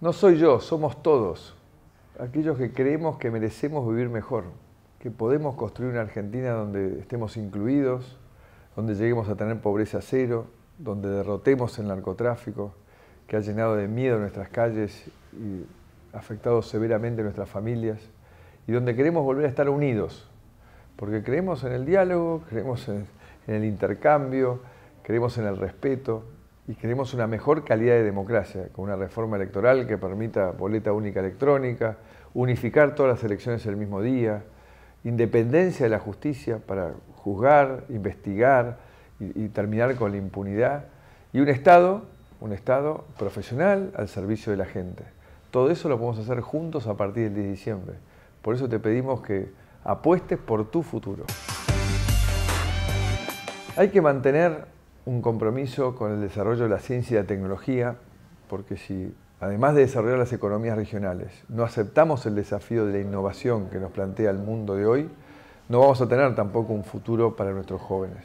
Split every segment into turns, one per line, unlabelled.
No soy yo, somos todos, aquellos que creemos que merecemos vivir mejor, que podemos construir una Argentina donde estemos incluidos, donde lleguemos a tener pobreza cero, donde derrotemos el narcotráfico, que ha llenado de miedo nuestras calles y afectado severamente nuestras familias, y donde queremos volver a estar unidos, porque creemos en el diálogo, creemos en, el intercambio, creemos en el respeto, y queremos una mejor calidad de democracia, con una reforma electoral que permita boleta única electrónica, unificar todas las elecciones el mismo día, independencia de la justicia para juzgar, investigar y, terminar con la impunidad, y un Estado, un Estado profesional al servicio de la gente. Todo eso lo podemos hacer juntos a partir del 10 de diciembre. Por eso te pedimos que apuestes por tu futuro. Hay que mantener un compromiso con el desarrollo de la ciencia y la tecnología, porque si, además de desarrollar las economías regionales, no aceptamos el desafío de la innovación que nos plantea el mundo de hoy, no vamos a tener tampoco un futuro para nuestros jóvenes.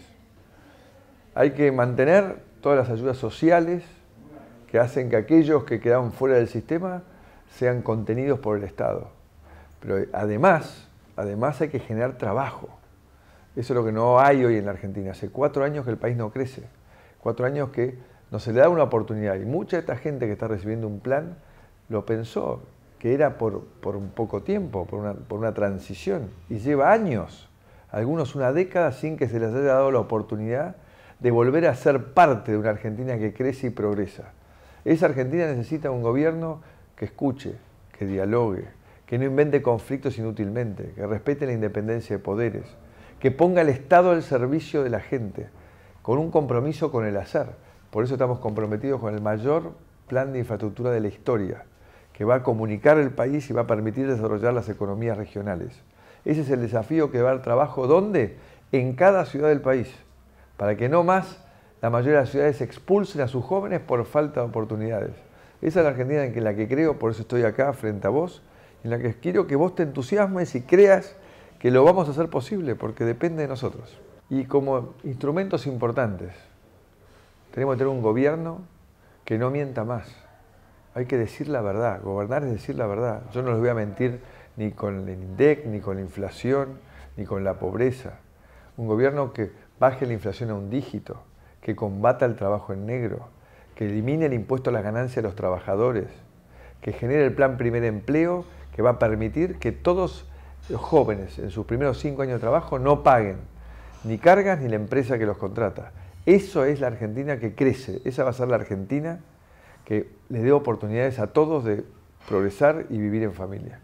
Hay que mantener todas las ayudas sociales que hacen que aquellos que quedan fuera del sistema sean contenidos por el Estado. Pero además, además hay que generar trabajo. Eso es lo que no hay hoy en la Argentina. Hace cuatro años que el país no crece. Cuatro años que no se le da una oportunidad. Y mucha de esta gente que está recibiendo un plan lo pensó que era por, un poco tiempo, por una, por una transición. Y lleva años, algunos una década, sin que se les haya dado la oportunidad de volver a ser parte de una Argentina que crece y progresa. Esa Argentina necesita un gobierno que escuche, que dialogue, que no invente conflictos inútilmente, que respete la independencia de poderes, que ponga el Estado al servicio de la gente, con un compromiso con el hacer. Por eso estamos comprometidos con el mayor plan de infraestructura de la historia, que va a comunicar el país y va a permitir desarrollar las economías regionales. Ese es el desafío que va a dar trabajo, ¿dónde? En cada ciudad del país, para que no más la mayoría de las ciudades expulsen a sus jóvenes por falta de oportunidades. Esa es la Argentina en la que creo, por eso estoy acá frente a vos, en la que quiero que vos te entusiasmes y creas que lo vamos a hacer posible porque depende de nosotros. Y como instrumentos importantes, tenemos que tener un gobierno que no mienta más. Hay que decir la verdad. Gobernar es decir la verdad. Yo no les voy a mentir ni con el INDEC, ni con la inflación, ni con la pobreza. Un gobierno que baje la inflación a un dígito, que combata el trabajo en negro, que elimine el impuesto a las ganancias de los trabajadores, que genere el plan primer empleo que va a permitir que todos los jóvenes en sus primeros cinco años de trabajo no paguen ni cargas ni la empresa que los contrata. Eso es la Argentina que crece, esa va a ser la Argentina que le dé oportunidades a todos de progresar y vivir en familia.